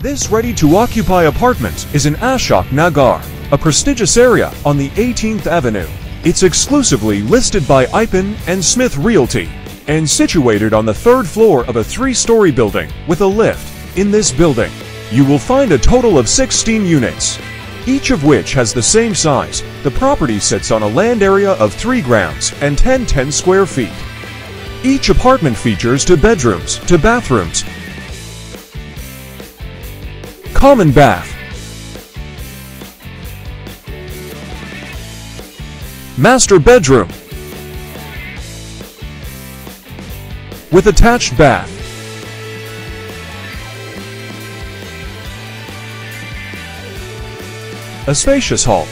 This ready-to-occupy apartment is in Ashok Nagar, a prestigious area on the 18th Avenue. It's exclusively listed by Ipan and Smith Realty and situated on the third floor of a three-story building with a lift. In this building, you will find a total of 16 units, each of which has the same size. The property sits on a land area of 3 grounds and 1010 square feet. Each apartment features two bedrooms, two bathrooms, common bath, master bedroom with attached bath. A spacious hall.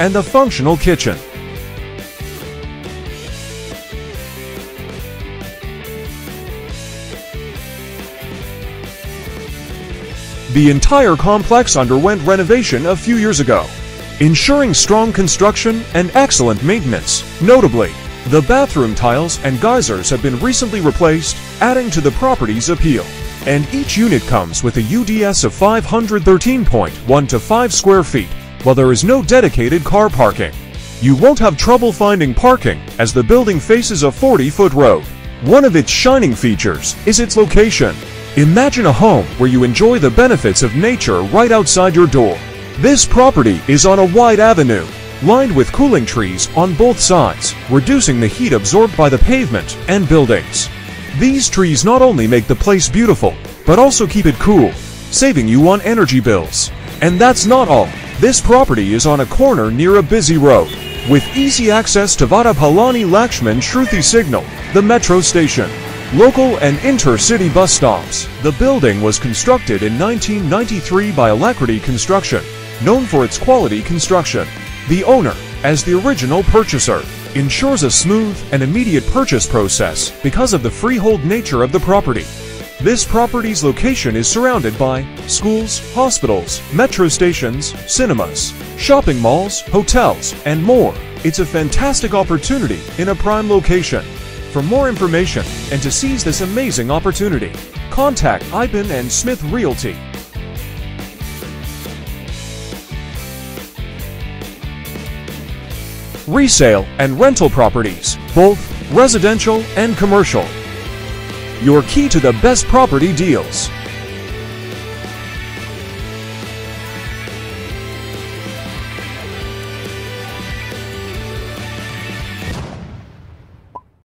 And a functional kitchen. The entire complex underwent renovation a few years ago, ensuring strong construction and excellent maintenance. Notably, the bathroom tiles and geysers have been recently replaced, adding to the property's appeal. And each unit comes with a UDS of 513.1 to 5 square feet, while there is no dedicated car parking. You won't have trouble finding parking as the building faces a 40-foot road. One of its shining features is its location. Imagine a home where you enjoy the benefits of nature right outside your door. This property is on a wide avenue, lined with cooling trees on both sides, reducing the heat absorbed by the pavement and buildings. These trees not only make the place beautiful, but also keep it cool, saving you on energy bills. And that's not all. This property is on a corner near a busy road, with easy access to Vadapalani Lakshman Shruti Signal, the metro station, local and intercity bus stops. The building was constructed in 1993 by Alacrity Construction, known for its quality construction. The owner, as the original purchaser, ensures a smooth and immediate purchase process because of the freehold nature of the property. This property's location is surrounded by schools, hospitals, metro stations, cinemas, shopping malls, hotels, and more. It's a fantastic opportunity in a prime location. For more information and to seize this amazing opportunity, contact Ipan and Smith Realty resale and rental properties, both residential and commercial. Your key to the best property deals.